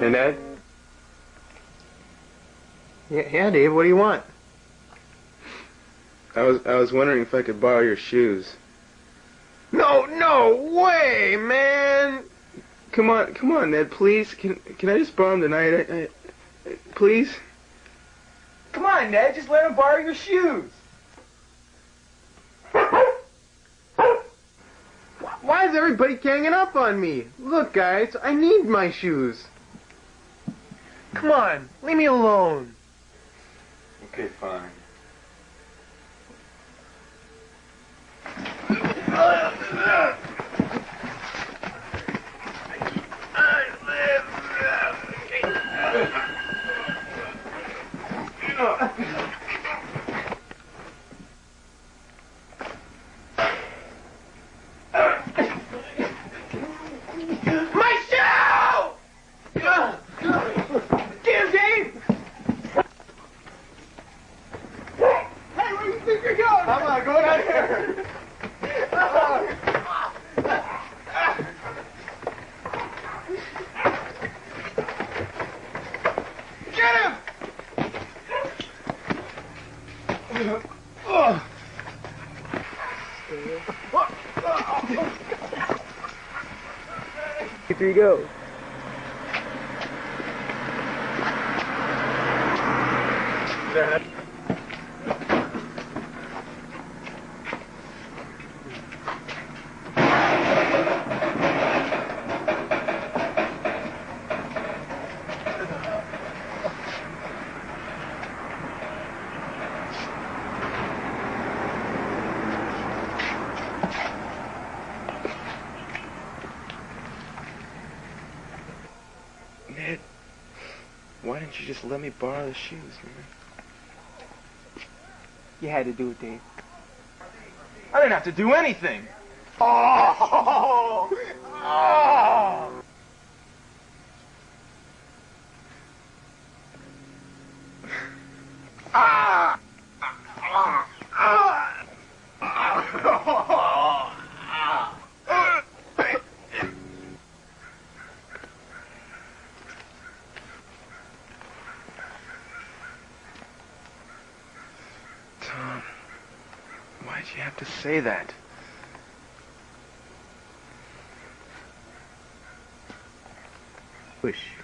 Hey, Ned? Yeah, yeah, Dave. What do you want? I was I was wondering if I could borrow your shoes. No, no way, man. Come on, come on, Ned, please. Can can I just borrow them tonight? I, I, please? Come on, Ned. Just let him borrow your shoes. Why is everybody ganging up on me? Look, guys, I need my shoes. Come on, leave me alone. Okay, fine. My shoe! Damn, Dave! Hey, where do you think you're going? Come on, go down here. Get him! Here you go. Ned, why didn't you just let me borrow the shoes, man? You had to do it, Dave. I didn't have to do anything. Oh! Oh! Why'd you have to say that? Wish.